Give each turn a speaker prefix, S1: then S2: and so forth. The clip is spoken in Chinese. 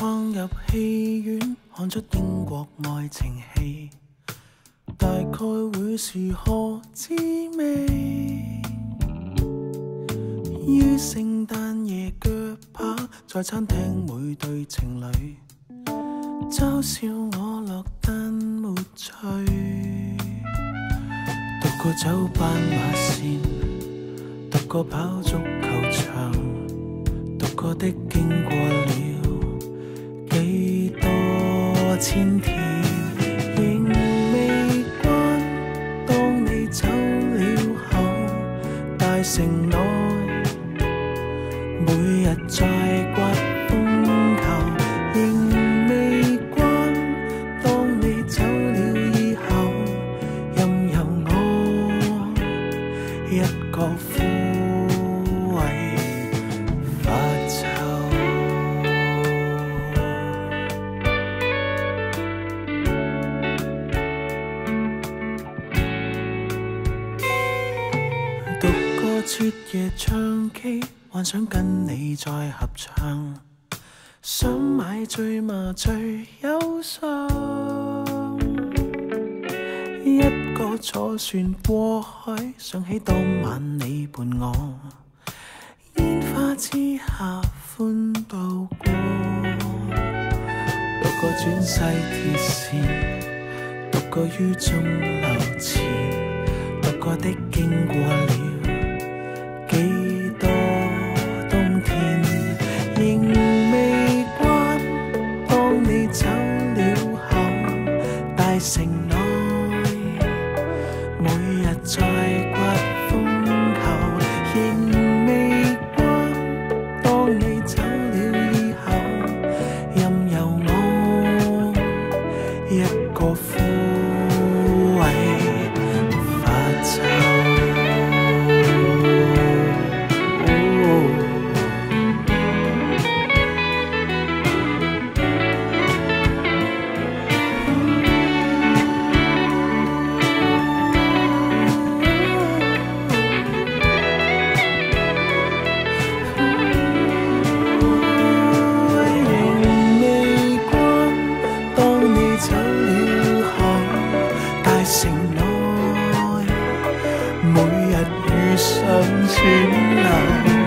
S1: 闯入戏院，看出英国爱情戏，大概会是何滋味？于圣诞夜脚跑，在餐厅每对情侣，嘲笑我落单没趣。独个走斑马线，独个跑足球场，独个的经过。千条，仍未关，当你走了后，大城内每日在刮风。球仍未关，当你走了以后，任由我一个。彻夜唱 K，幻想跟你再合唱，想买醉麻醉忧伤。一个坐船过海，想起当晚你伴我，烟花之下欢度过。独个转世脱线，独个于中流前，独个的经过。成那。每日遇上浅难。